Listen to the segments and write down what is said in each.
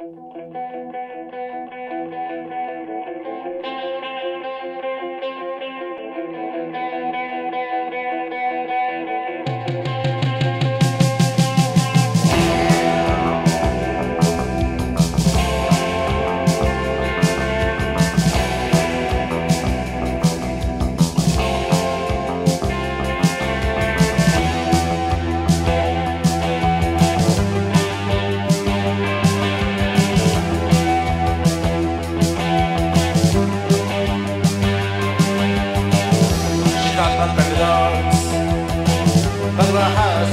She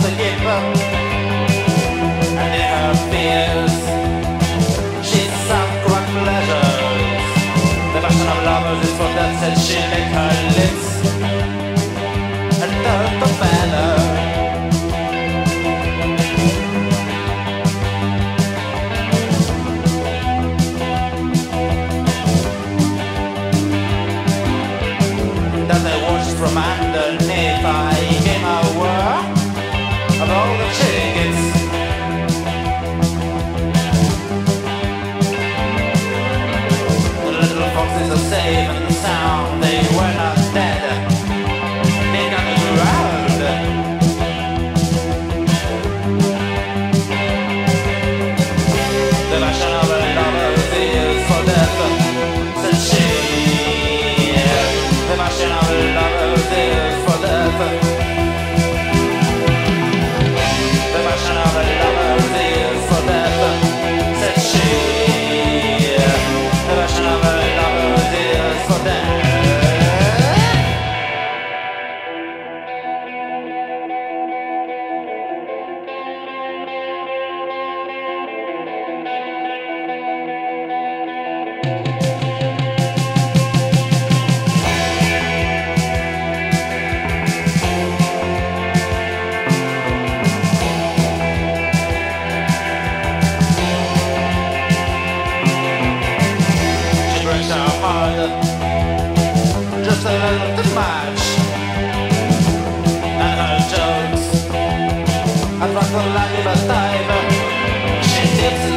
to give up. And in her fears, sunk pleasures. The passion of lovers is she licked her lips. And turned the from under? Sebastian. serve the match. And her jokes, and rock the life. She dips